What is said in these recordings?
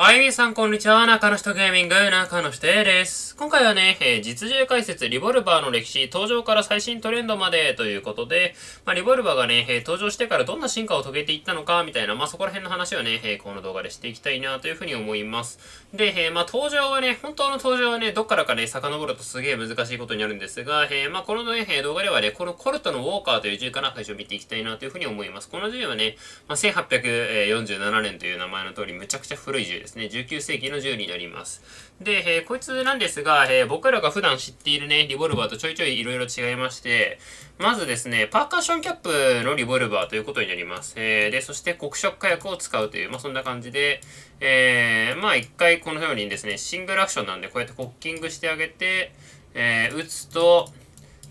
はい、皆さん、こんにちは。中野人ゲーミング、中野人です。今回はね、えー、実銃解説、リボルバーの歴史、登場から最新トレンドまでということで、まあ、リボルバーがね、えー、登場してからどんな進化を遂げていったのか、みたいな、まあ、そこら辺の話をね、えー、この動画でしていきたいなというふうに思います。で、えまあ、登場はね、本当の登場はね、どっからかね、遡るとすげえ難しいことになるんですが、えまあ、このね、動画ではね、このコルトのウォーカーという銃から最初見ていきたいなというふうに思います。この銃はね、まあ、1847年という名前の通り、むちゃくちゃ古い銃ですですね。19世紀の銃になります。で、えー、こいつなんですが、えー、僕らが普段知っているね、リボルバーとちょいちょいいろいろ違いまして、まずですね、パーカッションキャップのリボルバーということになります。えー、で、そして黒色火薬を使うという、まあそんな感じで、えー、まあ一回このようにですね、シングルアクションなんでこうやってコッキングしてあげて、えー、撃つと、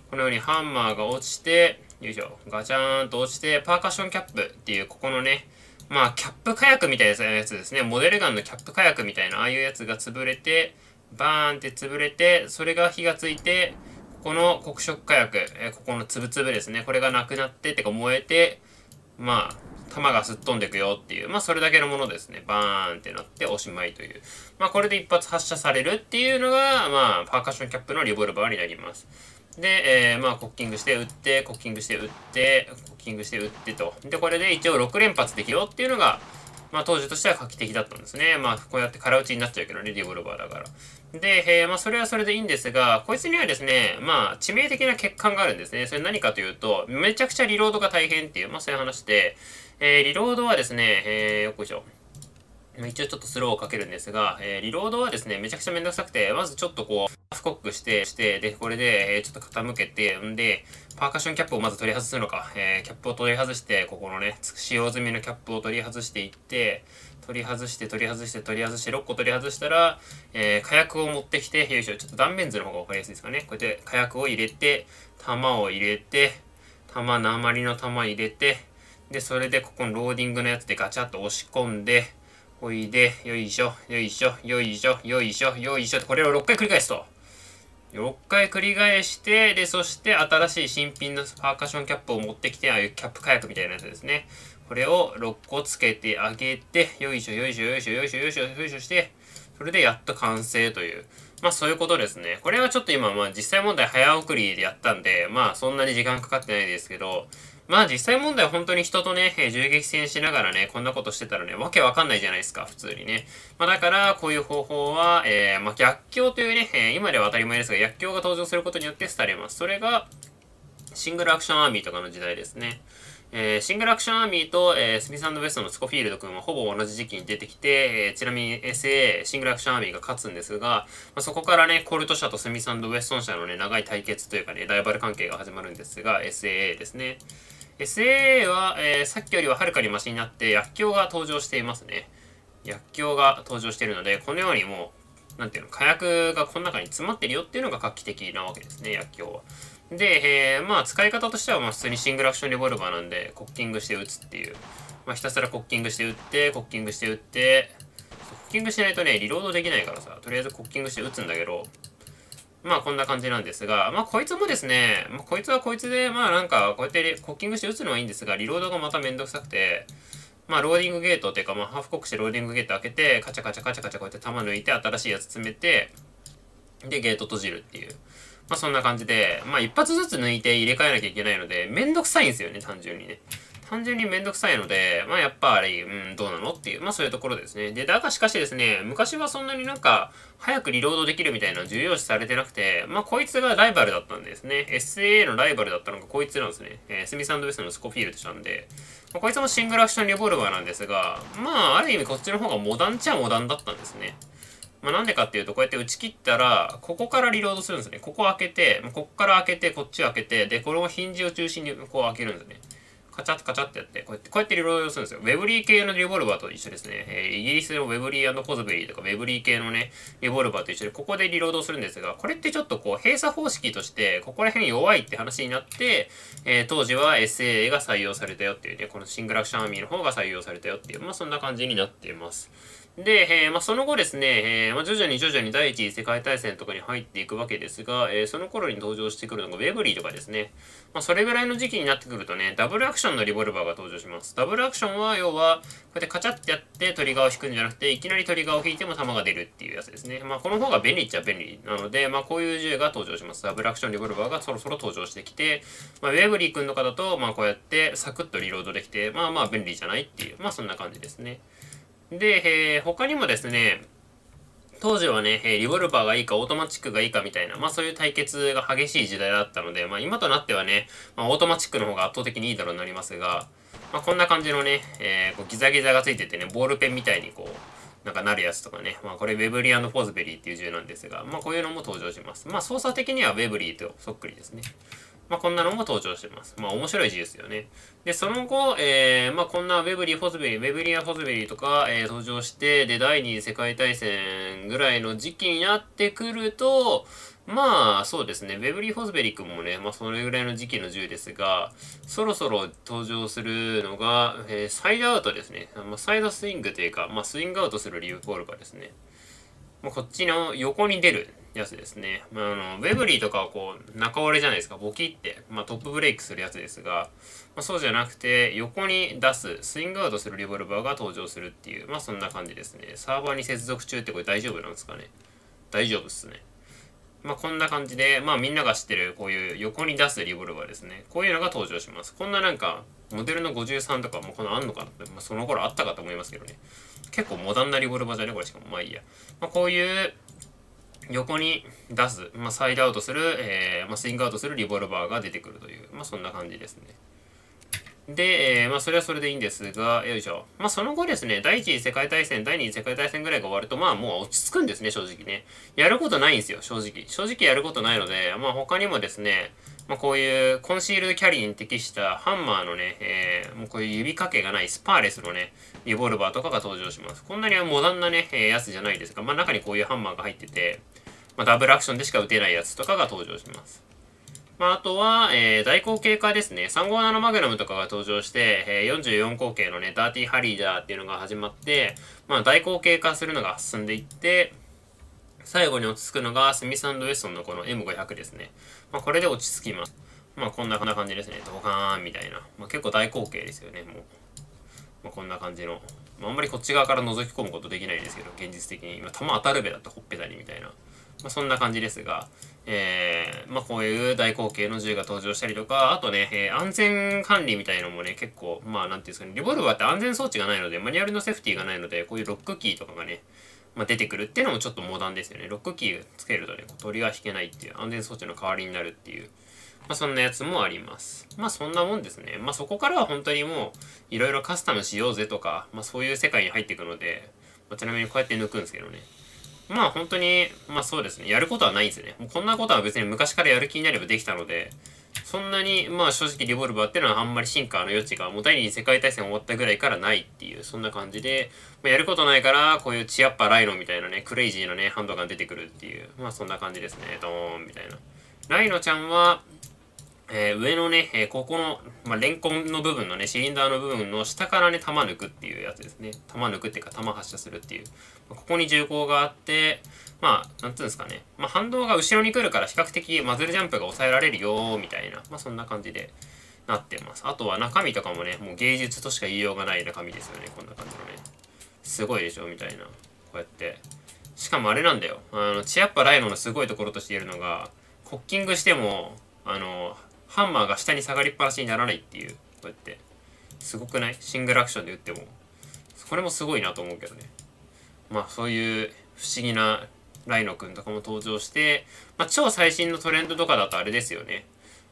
このようにハンマーが落ちて、よいしょ、ガチャーンと落ちて、パーカッションキャップっていう、ここのね、まあ、キャップ火薬みたいなやつですね。モデルガンのキャップ火薬みたいな、ああいうやつが潰れて、バーンって潰れて、それが火がついて、ここの黒色火薬、えここのつぶつぶですね。これがなくなって、てか燃えて、まあ、弾がすっ飛んでいくよっていう、まあそれだけのものですね。バーンってなっておしまいという。まあこれで一発発射されるっていうのが、まあパーカッションキャップのリボルバーになります。で、えー、まあコッキングして撃って、コッキングして撃って、コッキングして撃ってと。で、これで一応6連発できるよっていうのが、まあ当時としては画期的だったんですね。まあこうやって空打ちになっちゃうけどね、リボルバーだから。で、えー、まあそれはそれでいいんですが、こいつにはですね、まあ致命的な欠陥があるんですね。それ何かというと、めちゃくちゃリロードが大変っていう、まあそういう話で、えー、リロードはですね、えー、よっこいしょ。一応ちょっとスローをかけるんですが、えー、リロードはですね、めちゃくちゃめんどくさくて、まずちょっとこう、スコックして、して、で、これで、えー、ちょっと傾けて、んで、パーカッションキャップをまず取り外すのか、えー、キャップを取り外して、ここのね、使用済みのキャップを取り外していって、取り外して、取り外して、取り外して、6個取り外したら、えー、火薬を持ってきて、よいしょ、ちょっと断面図の方がわかりやすいですかね。こうやって火薬を入れて、弾を入れて、弾、鉛の弾入れて、で、それでここのローディングのやつでガチャッと押し込んで、ほいで、よいしょ、よいしょ、よいしょ、よいしょ、よいしょ、これを6回繰り返すと。6回繰り返して、で、そして新しい新品のパーカッションキャップを持ってきて、ああいうキャップ火薬みたいなやつですね。これを6個つけてあげて、よいしょ、よいしょ、よいしょ、よいしょ、よいしょ、よいしょして、それでやっと完成という。まあそういうことですね。これはちょっと今、まあ実際問題早送りでやったんで、まあそんなに時間かかってないですけど、まあ実際問題は本当に人とね、銃撃戦しながらね、こんなことしてたらね、わけわかんないじゃないですか、普通にね。まあだから、こういう方法は、えー、まあ逆境というね、えー、今では当たり前ですが、逆境が登場することによって廃れます。それが、シングルアクションアーミーとかの時代ですね。えー、シングルアクションアーミーと、えー、スミスウェストのスコフィールド君はほぼ同じ時期に出てきて、えー、ちなみに SA、シングルアクションアーミーが勝つんですが、まあ、そこからね、コルト社とスミスウェストン社のね、長い対決というかね、ライバル関係が始まるんですが、SAA ですね。SAA は、えー、さっきよりははるかにマシになって薬莢が登場していますね。薬莢が登場しているので、このようにもう、なんていうの、火薬がこの中に詰まってるよっていうのが画期的なわけですね、薬莢は。で、えー、まあ使い方としてはまあ普通にシングルアクションリボルバーなんで、コッキングして撃つっていう。まあひたすらコッキングして撃って、コッキングして撃って、コッキングしないとね、リロードできないからさ、とりあえずコッキングして撃つんだけど、まあこんな感じなんですが、まあこいつもですね、まあ、こいつはこいつで、まあなんかこうやってコッキングして撃つのはいいんですが、リロードがまためんどくさくて、まあローディングゲートっていうか、まあハーフコックしてローディングゲート開けて、カチャカチャカチャカチャこうやって弾抜いて新しいやつ詰めて、でゲート閉じるっていう。まあそんな感じで、まあ一発ずつ抜いて入れ替えなきゃいけないので、めんどくさいんですよね、単純にね。単純にめんどくさいので、まあやっぱり、うん、どうなのっていう、まあそういうところですね。で、だがしかしですね、昔はそんなになんか、早くリロードできるみたいな重要視されてなくて、まあこいつがライバルだったんですね。SAA のライバルだったのがこいつなんですね。えー、スミスウェストのスコフィールドしたんで、まあ、こいつもシングルアクションリボルバーなんですが、まあある意味こっちの方がモダンっちゃモダンだったんですね。まあ、なんでかっていうと、こうやって打ち切ったら、ここからリロードするんですね。ここ開けて、ここから開けて、こっち開けて、で、これをヒンジを中心にこう開けるんですね。カチャッカチャってやって、こうやって、こうやってリロードするんですよ。ウェブリー系のリボルバーと一緒ですね。えー、イギリスのウェブリーコズベリーとか、ウェブリー系のね、リボルバーと一緒で、ここでリロードするんですが、これってちょっとこう、閉鎖方式として、ここら辺弱いって話になって、えー、当時は SAA が採用されたよっていうね、このシングルアクションアーミーの方が採用されたよっていう、まあそんな感じになっています。で、えー、まあ、その後ですね、えー、まあ、徐々に徐々に第一次世界大戦とかに入っていくわけですが、えー、その頃に登場してくるのがウェブリーとかですね。まあ、それぐらいの時期になってくるとね、ダブルアクションのリボルバーが登場します。ダブルアクションは、要は、こうやってカチャってやってトリガーを引くんじゃなくて、いきなりトリガーを引いても弾が出るっていうやつですね。まあ、この方が便利っちゃ便利なので、まあ、こういう銃が登場します。ダブルアクションリボルバーがそろそろ登場してきて、まあ、ウェブリー君とかだと、まあ、こうやってサクッとリロードできて、まあまあ便利じゃないっていう、まあそんな感じですね。で、えー、他にもですね、当時はね、えリボルバーがいいかオートマチックがいいかみたいな、まあそういう対決が激しい時代だったので、まあ今となってはね、まあオートマチックの方が圧倒的にいいだろうになりますが、まあこんな感じのね、えー、こうギザギザがついててね、ボールペンみたいにこう、なんかなるやつとかね、まあこれウェブリーフォーズベリーっていう銃なんですが、まあこういうのも登場します。まあ操作的にはウェブリーとそっくりですね。まあ、こんなのも登場してます。まあ、面白い時代ですよね。で、その後、えー、まあ、こんなウェブリー、フォズベリー、ウェブリア・フォズベリーとか、えー、登場して、で、第二次世界大戦ぐらいの時期になってくると、まあ、そうですね。ウェブリー・フォズベリー君もね、まあ、それぐらいの時期の銃ですが、そろそろ登場するのが、えー、サイドアウトですね。まあ、サイドスイングというか、まあ、スイングアウトするリューフォールバーですね。まあ、こっちの横に出るやつですね。まあ、あの、ウェブリーとかはこう、中折れじゃないですか。ボキって、まあ、トップブレイクするやつですが、まあ、そうじゃなくて、横に出す、スイングアウトするリボルバーが登場するっていう、まあ、そんな感じですね。サーバーに接続中ってこれ大丈夫なんですかね大丈夫っすね。まあ、こんな感じで、まあ、みんなが知ってる、こういう横に出すリボルバーですね。こういうのが登場します。こんななんか、モデルの53とかもこのあんのかなまあ、その頃あったかと思いますけどね。結構モダンなリボルバーじゃね？これしかも。まあいいや。まあ、こういう、横に出す、まあ、サイドアウトする、えーまあ、スイングアウトするリボルバーが出てくるという、まあ、そんな感じですね。で、え、まあ、それはそれでいいんですが、よいしょ。まあ、その後ですね、第一次世界大戦、第二次世界大戦ぐらいが終わると、まあ、もう落ち着くんですね、正直ね。やることないんですよ、正直。正直やることないので、まあ、他にもですね、まあ、こういうコンシールドキャリーに適したハンマーのね、えー、もうこういう指掛けがないスパーレスのね、リボルバーとかが登場します。こんなにモダンなね、えー、やつじゃないですが、まあ、中にこういうハンマーが入ってて、まあ、ダブルアクションでしか打てないやつとかが登場します。まあ、あとは、えー、大口径化ですね。357マグナムとかが登場して、えー、44口径のね、ダーティーハリーダーっていうのが始まって、まあ、大口径化するのが進んでいって、最後に落ち着くのがスミスウェストンのこの M500 ですね。まあ、これで落ち着きます。まあ、こんな感じですね。ドカーンみたいな。まあ、結構大口径ですよね、もう。まあ、こんな感じの。まあ、あんまりこっち側から覗き込むことできないですけど、現実的に。まあ、弾当たるべだってほっぺたにみたいな。まあ、そんな感じですが、えー、まあ、こういう大口径の銃が登場したりとか、あとね、えー、安全管理みたいのもね、結構、まあ、なんていうんですかね、リボルバーって安全装置がないので、マニュアルのセーフティーがないので、こういうロックキーとかがね、まあ、出てくるっていうのもちょっとモダンですよね。ロックキーつけるとね、鳥が引けないっていう、安全装置の代わりになるっていう、まあ、そんなやつもあります。まあ、そんなもんですね。まあ、そこからは本当にもう、いろいろカスタムしようぜとか、まあ、そういう世界に入っていくので、まあ、ちなみにこうやって抜くんですけどね。まあ本当に、まあそうですね。やることはないんですね。もうこんなことは別に昔からやる気になればできたので、そんなに、まあ正直リボルバーっていうのはあんまり進化の余地が、もう第二次世界大戦終わったぐらいからないっていう、そんな感じで、まあ、やることないから、こういうチアッパライノみたいなね、クレイジーのね、ハンドガン出てくるっていう、まあそんな感じですね。ドーンみたいな。ライノちゃんは、えー、上のね、えー、ここの、まあ、レンコンの部分のね、シリンダーの部分の下からね、弾抜くっていうやつですね。弾抜くっていうか、弾発射するっていうま。ここに銃口があって、まあ、なんつうんですかね。まあ、反動が後ろに来るから比較的マズルジャンプが抑えられるよーみたいな、まあ、そんな感じでなってます。あとは中身とかもね、もう芸術としか言いようがない中身ですよね。こんな感じのね。すごいでしょみたいな。こうやって。しかもあれなんだよ。あの、チアッパライノのすごいところとして言えるのが、コッキングしても、あの、ハンマーが下に下がりっぱなしにならないっていう、こうやって。すごくない？シングルアクションで打っても。これもすごいなと思うけどね。まあそういう不思議なライノくんとかも登場して、まあ超最新のトレンドとかだとあれですよね。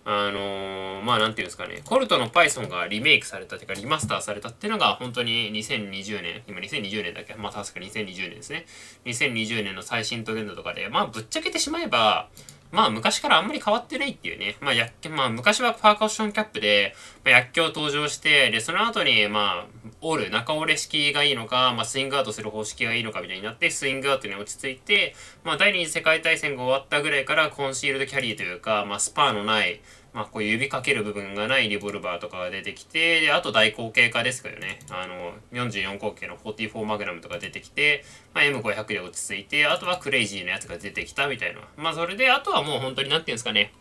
あのー、まあなんていうんですかね、コルトの Python がリメイクされたっていうかリマスターされたっていうのが本当に2020年、今2020年だっけ？まあ確か2020年ですね。2020年の最新トレンドとかで、まあぶっちゃけてしまえば、まあ昔からあんまり変わってないっていうね。まあ薬莢、まあ昔はパーカッションキャップで、まあ、薬莢登場して、で、その後にまあ、オール、中折れ式がいいのか、まあスイングアウトする方式がいいのかみたいになって、スイングアウトに落ち着いて、まあ第二次世界大戦が終わったぐらいからコンシールドキャリーというか、まあスパーのない、まあこう指かける部分がないリボルバーとかが出てきて、で、あと大口径化ですけどね。あの、44口径の44マグナムとか出てきて、まあ M500 で落ち着いて、あとはクレイジーなやつが出てきたみたいな。まあそれで、あとはもう本当になんていうんですかね。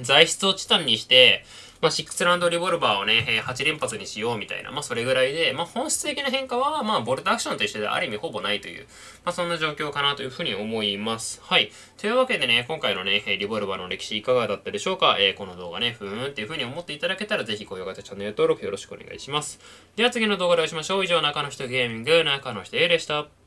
材質をチタンにして、まあ、シックスランドリボルバーをね、8連発にしようみたいな、まあ、それぐらいで、まあ、本質的な変化は、まあ、ボルトアクションと一緒である意味ほぼないという、まあ、そんな状況かなというふうに思います。はい。というわけでね、今回のね、リボルバーの歴史いかがだったでしょうか？えー、この動画ね、ふーんっていうふうに思っていただけたら、ぜひ高評価とチャンネル登録よろしくお願いします。では次の動画でお会いしましょう。以上、中の人ゲーミング、中の人 A でした。